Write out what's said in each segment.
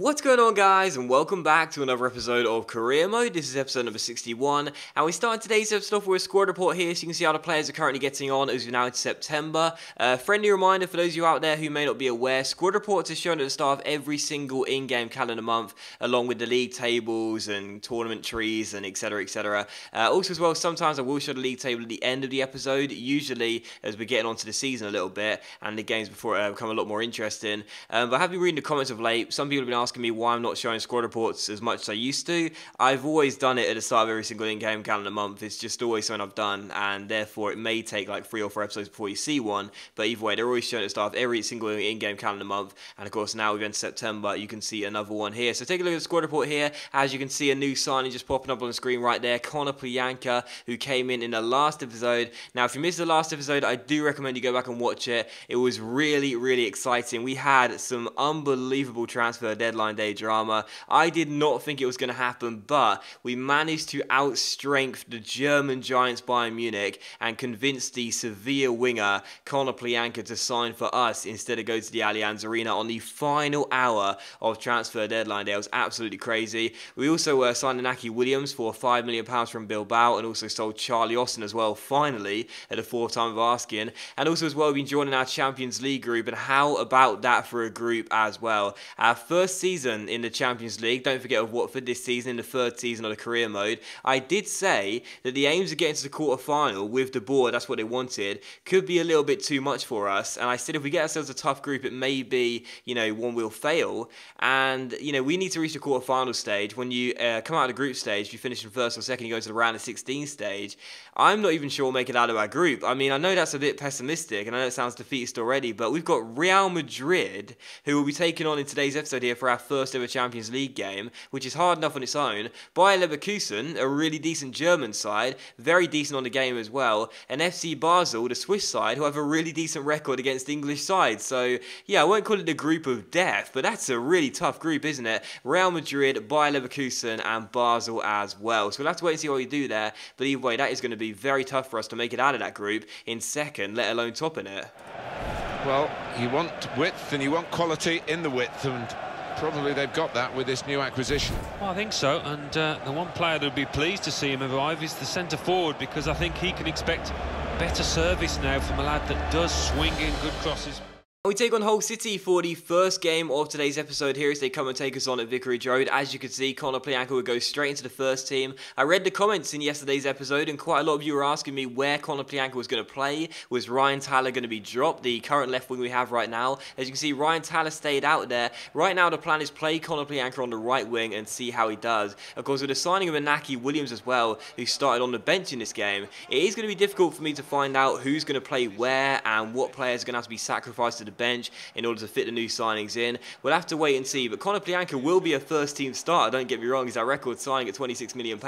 What's going on guys and welcome back to another episode of Career Mode. This is episode number 61 and we start today's episode off with a squad report here so you can see how the players are currently getting on as we're now into September. Uh, friendly reminder for those of you out there who may not be aware, squad reports are shown at the start of every single in-game calendar month along with the league tables and tournament trees and etc etc. Uh, also as well sometimes I will show the league table at the end of the episode usually as we're getting onto the season a little bit and the games before it uh, become a lot more interesting. Um, but I have been reading the comments of late. Some people have been asking asking me why I'm not showing squad reports as much as I used to. I've always done it at the start of every single in-game calendar month. It's just always something I've done, and therefore it may take like three or four episodes before you see one. But either way, they're always showing it at the start of every single in-game calendar month. And of course, now we're into September, you can see another one here. So take a look at the squad report here. As you can see, a new signing just popping up on the screen right there, Konoplyanka, who came in in the last episode. Now, if you missed the last episode, I do recommend you go back and watch it. It was really, really exciting. We had some unbelievable transfer deadline day drama. I did not think it was going to happen, but we managed to outstrength the German giants Bayern Munich and convince the Sevilla winger Konoplyanka to sign for us instead of go to the Allianz Arena on the final hour of transfer deadline day. It was absolutely crazy. We also uh, signed Inaki Williams for £5 million from Bilbao and also sold Charlie Austin as well, finally, at the fourth time of asking. And also as well, we've been joining our Champions League group, and how about that for a group as well? Our first season in the Champions League. Don't forget of Watford this season in the third season of the career mode. I did say that the aims of getting to the quarter final with the board, that's what they wanted, could be a little bit too much for us. And I said if we get ourselves a tough group, it may be, you know, one will fail. And, you know, we need to reach the quarter final stage. When you uh, come out of the group stage, you finish in first or second, you go to the round of 16 stage. I'm not even sure we'll make it out of our group. I mean, I know that's a bit pessimistic and I know it sounds defeatist already, but we've got Real Madrid, who will be taking on in today's episode here for our first ever Champions League game, which is hard enough on its own. Bayer Leverkusen, a really decent German side, very decent on the game as well, and FC Basel, the Swiss side, who have a really decent record against English sides. So, yeah, I won't call it the group of death, but that's a really tough group, isn't it? Real Madrid, Bayer Leverkusen, and Basel as well. So we'll have to wait and see what we do there, but either way, that is going to be very tough for us to make it out of that group in second, let alone topping it. Well, you want width and you want quality in the width, and probably they've got that with this new acquisition. Well, I think so, and uh, the one player that would be pleased to see him arrive is the centre forward, because I think he can expect better service now from a lad that does swing in good crosses. We take on Hull City for the first game of today's episode here as they come and take us on at Vicarage Road. As you can see, Konoplyanka would go straight into the first team. I read the comments in yesterday's episode and quite a lot of you were asking me where Konoplyanka was going to play. Was Ryan Tyler going to be dropped, the current left wing we have right now? As you can see, Ryan Tyler stayed out there. Right now the plan is play Konoplyanka on the right wing and see how he does. Of course, with the signing of Inaki Williams as well, who started on the bench in this game, it is going to be difficult for me to find out who's going to play where and what players are going to have to be sacrificed to the bench in order to fit the new signings in. We'll have to wait and see, but Konoplyanka will be a first team starter, don't get me wrong, he's our record signing at £26 million.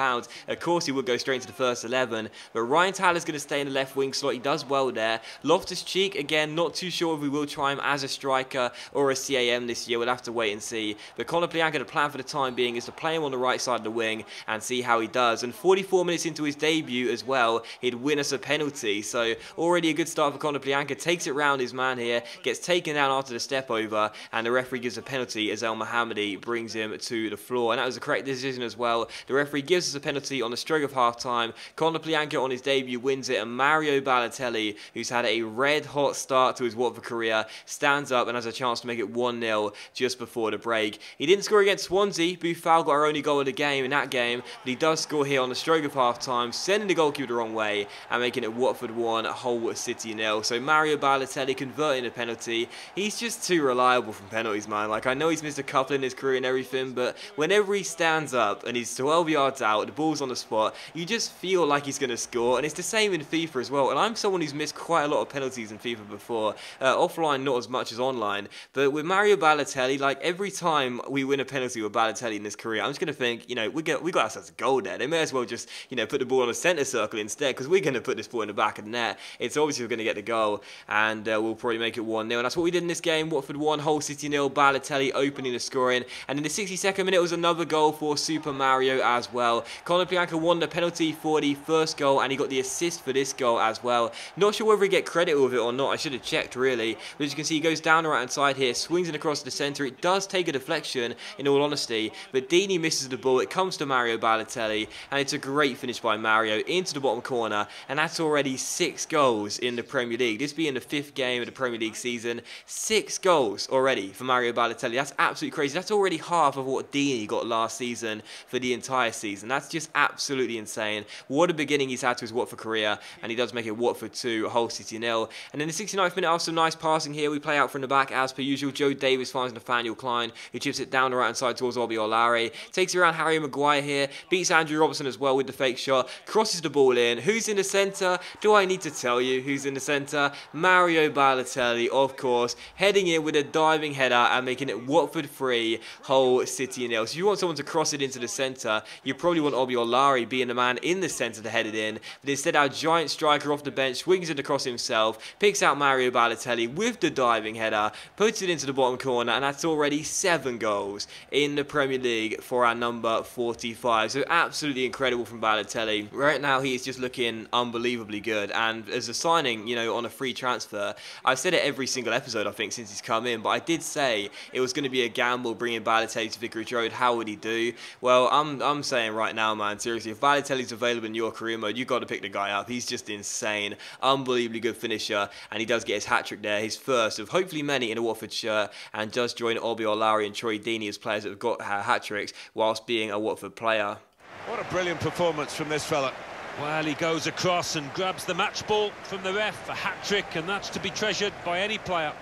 Of course, he would go straight into the first 11, but Ryan Tyler's going to stay in the left wing slot, he does well there. Loftus Cheek, again, not too sure if we will try him as a striker or a CAM this year, we'll have to wait and see. But Konoplyanka, the plan for the time being is to play him on the right side of the wing and see how he does. And 44 minutes into his debut as well, he'd win us a penalty. So already a good start for Konoplyanka. Takes it round his man here, gets taken down after the step over, and the referee gives a penalty as El Mohammadi brings him to the floor. And that was the correct decision as well. The referee gives us a penalty on the stroke of half time. Konoplyanka on his debut wins it, and Mario Balotelli, who's had a red hot start to his Watford career, stands up and has a chance to make it 1 0 just before the break. He didn't score against Swansea. Boufal got our only goal of the game in that game, but he does score here on the stroke of half time, sending the goalkeeper the wrong way and making it Watford 1, Hull City nil. So Mario Balotelli converting a penalty. He's just too reliable from penalties, man. Like, I know he's missed a couple in his career and everything, but whenever he stands up and he's 12 yards out, the ball's on the spot, you just feel like he's going to score. And it's the same in FIFA as well. And I'm someone who's missed quite a lot of penalties in FIFA before. Uh, offline, not as much as online. But with Mario Balotelli, like, every time we win a penalty with Balotelli in this career, I'm just going to think, you know, we got, we got ourselves a goal there. They may as well just, you know, put the ball on the centre circle instead, because we're going to put this ball in the back of the net. It's obviously we're going to get the goal, and uh, we'll probably make it 1-0. 1-0. That's what we did in this game. Watford won, Hull City nil. Balotelli opening the scoring. And in the 62nd minute it was another goal for Super Mario as well. Conor Konoplyanka won the penalty for the first goal and he got the assist for this goal as well. Not sure whether he get credit with it or not. I should have checked really. But as you can see, he goes down the right hand side here, swings it across the centre. It does take a deflection in all honesty. But Deeney misses the ball. It comes to Mario Balotelli and it's a great finish by Mario into the bottom corner. And that's already six goals in the Premier League. This being the fifth game of the Premier League season. Six goals already for Mario Balotelli. That's absolutely crazy. That's already half of what Deeney got last season for the entire season. That's just absolutely insane. What a beginning he's had to his Watford career, and he does make it Watford 2, Hull City nil. And in the 69th minute, after some nice passing here, we play out from the back as per usual. Joe Davis finds Nathaniel Clyne, who chips it down the right hand side towards Obi Olare. Takes it around Harry Maguire here, beats Andrew Robertson as well with the fake shot, crosses the ball in. Who's in the centre? Do I need to tell you who's in the centre? Mario Balotelli, of course, heading in with a diving header and making it Watford 3, Hull City nil. So if you want someone to cross it into the centre, you probably want Obi Olari being the man in the centre to head it in. But instead, our giant striker off the bench swings it across himself, picks out Mario Balotelli with the diving header, puts it into the bottom corner, and that's already seven goals in the Premier League for our number 45. So absolutely incredible from Balotelli. Right now, he is just looking unbelievably good. And as a signing, you know, on a free transfer, I've said it every single episode, I think, since he's come in, but I did say it was going to be a gamble bringing Balotelli to Vicarage Road. How would he do? Well, I'm, I'm saying right now, man, seriously, if Balotelli's available in your career mode, you've got to pick the guy up. He's just insane. Unbelievably good finisher, and he does get his hat trick there, his first of hopefully many in a Watford shirt, and does join Obi Olari and Troy Deeney as players that have got hat tricks whilst being a Watford player. What a brilliant performance from this fella. Well, he goes across and grabs the match ball from the ref, a hat-trick, and that's to be treasured by any player.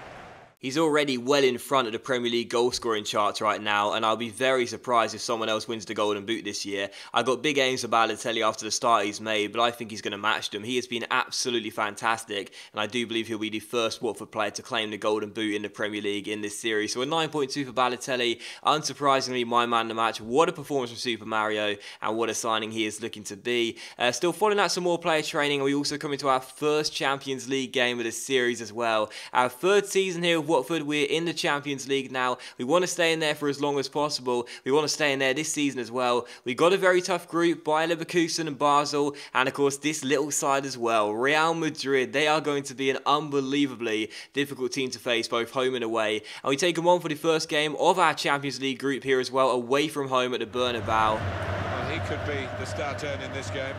He's already well in front of the Premier League goal scoring charts right now, and I'll be very surprised if someone else wins the Golden Boot this year. I've got big aims for Balotelli after the start he's made, but I think he's going to match them. He has been absolutely fantastic, and I do believe he'll be the first Watford player to claim the Golden Boot in the Premier League in this series. So a 9.2 for Balotelli, unsurprisingly, my man the match. What a performance from Super Mario, and what a signing he is looking to be. Uh, still following out some more player training, and we also come into our first Champions League game of the series as well. Our third season here Watford. We're in the Champions League now. We want to stay in there for as long as possible. We want to stay in there this season as well. We got a very tough group Bayer Leverkusen and Basel, and of course this little side as well, Real Madrid. They are going to be an unbelievably difficult team to face, both home and away. And we take them on for the first game of our Champions League group here as well, away from home at the Bernabeu. Well, he could be the star turn in this game.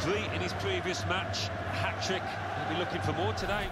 Three in his previous match, hat trick. He'll be looking for more today.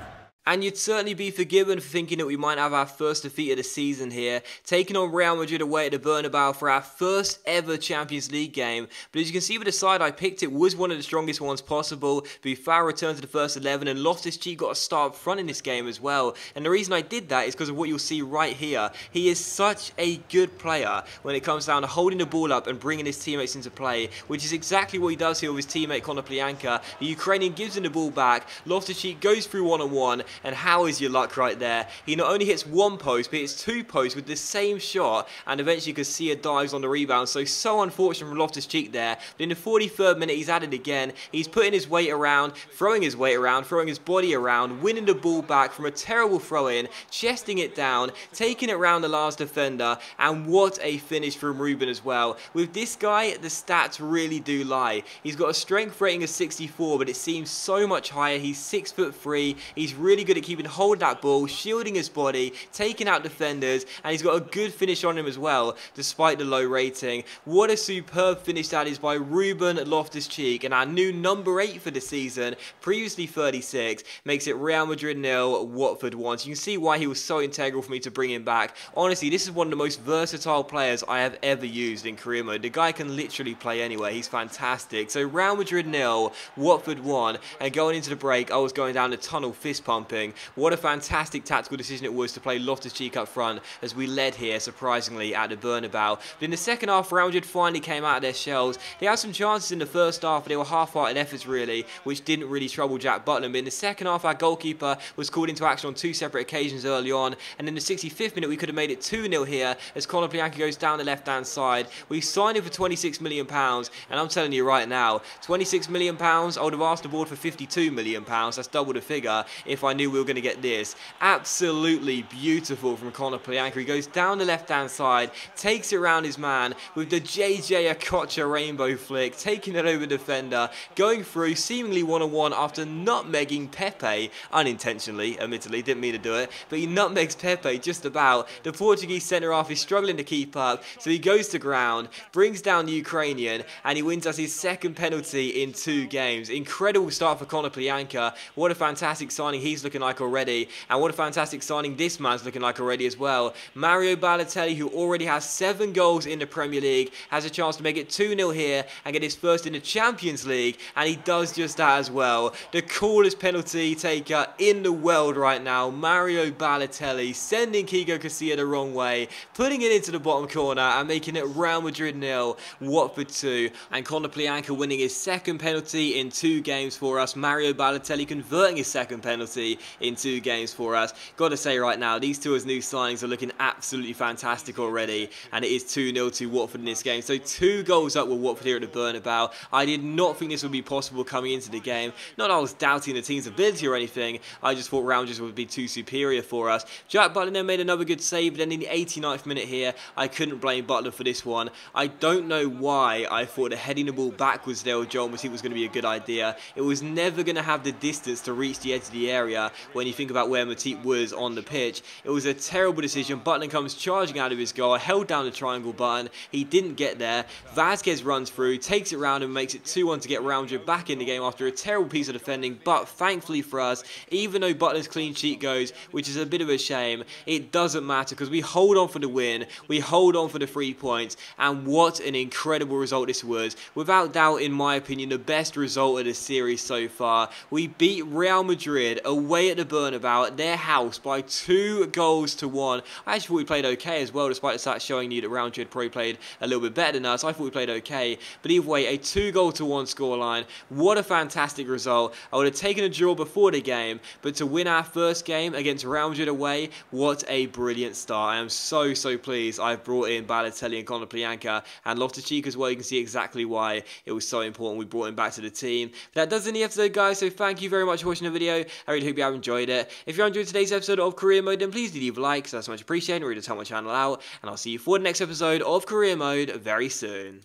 And you'd certainly be forgiven for thinking that we might have our first defeat of the season here, taking on Real Madrid away at the Bernabeu for our first ever Champions League game. But as you can see with the side I picked, it was one of the strongest ones possible. Boufal returned to the first 11 and Loftus-Cheek got a start up front in this game as well. And the reason I did that is because of what you'll see right here. He is such a good player when it comes down to holding the ball up and bringing his teammates into play, which is exactly what he does here with his teammate Konoplyanka. The Ukrainian gives him the ball back, Loftus-Cheek goes through one-on-one, -on -one, and how is your luck right there? He not only hits one post, but hits two posts with the same shot, and eventually Casilla dives on the rebound. So, so unfortunate from Loftus Cheek there. But in the 43rd minute, he's added again. He's putting his weight around, throwing his weight around, throwing his body around, winning the ball back from a terrible throw in, chesting it down, taking it around the last defender, and what a finish from Ruben as well. With this guy, the stats really do lie. He's got a strength rating of 64, but it seems so much higher. He's six foot three. He's really good at keeping hold that ball, shielding his body, taking out defenders, and he's got a good finish on him as well, despite the low rating. What a superb finish that is by Ruben Loftus-Cheek, and our new number 8 for the season, previously 36, makes it Real Madrid nil, Watford 1. So you can see why he was so integral for me to bring him back. Honestly, this is one of the most versatile players I have ever used in career mode. The guy can literally play anywhere. He's fantastic. So Real Madrid nil, Watford 1, and going into the break, I was going down the tunnel fist pumping. What a fantastic tactical decision it was to play Loftus-Cheek up front as we led here, surprisingly, at the Bernabeu. But in the second half, Real Madrid finally came out of their shells. They had some chances in the first half, but they were half-hearted efforts, really, which didn't really trouble Jack Butland. But in the second half, our goalkeeper was called into action on two separate occasions early on. And in the 65th minute, we could have made it 2-0 here as Conor Konoplyanka goes down the left-hand side. We signed him for £26 million, and I'm telling you right now, £26 million, I would have asked the board for £52 million. That's double the figure if I knew idea we were going to get this. Absolutely beautiful from Konoplyanka. He goes down the left-hand side, takes it around his man with the JJ Okocha rainbow flick, taking it over defender, going through seemingly one-on-one after nutmegging Pepe, unintentionally, admittedly, didn't mean to do it, but he nutmegs Pepe just about. The Portuguese centre-half is struggling to keep up, so he goes to ground, brings down the Ukrainian, and he wins us his second penalty in two games. Incredible start for Konoplyanka. What a fantastic signing he's looking like already, and what a fantastic signing this man's looking like already as well. Mario Balotelli, who already has seven goals in the Premier League, has a chance to make it 2-0 here and get his first in the Champions League, and he does just that as well. The coolest penalty taker in the world right now, Mario Balotelli, sending Kiko Casilla the wrong way, putting it into the bottom corner and making it Real Madrid nil, Watford 2, and Konoplyanka winning his second penalty in two games for us, Mario Balotelli converting his second penalty in two games for us. Gotta say right now, these two as new signings are looking absolutely fantastic already, and it is 2-0 to Watford in this game. So two goals up with Watford here at the Bernabeu. I did not think this would be possible coming into the game. Not that I was doubting the team's ability or anything, I just thought Rangers would be too superior for us. Jack Butland then made another good save, then in the 89th minute here, I couldn't blame Butland for this one. I don't know why I thought heading the ball backwards there with Joel Matip was going to be a good idea. It was never going to have the distance to reach the edge of the area when you think about where Matip was on the pitch. It was a terrible decision. Butland comes charging out of his goal, held down the triangle button. He didn't get there. Vasquez runs through, takes it round and makes it 2-1 to get Roundger back in the game after a terrible piece of defending. But thankfully for us, even though Butland's clean sheet goes, which is a bit of a shame, it doesn't matter because we hold on for the win. We hold on for the three points. And what an incredible result this was. Without doubt, in my opinion, the best result of the series so far. We beat Real Madrid away at the Bernabeu at their house by two goals to one. I actually thought we played okay as well, despite the stats showing you that Real Madrid probably played a little bit better than us. I thought we played okay. But either way, a two goal to one scoreline. What a fantastic result. I would have taken a draw before the game, but to win our first game against Madrid away, what a brilliant start. I am so, so pleased I've brought in Balotelli and Konoplyanka and Loftus-Cheek as well. You can see exactly why it was so important we brought him back to the team. But that does end the episode, guys, so thank you very much for watching the video. I really hope you enjoyed it. If you enjoyed today's episode of Career Mode, then please do leave a like, so that's much appreciated. It really does help my channel out. And I'll see you for the next episode of Career Mode very soon.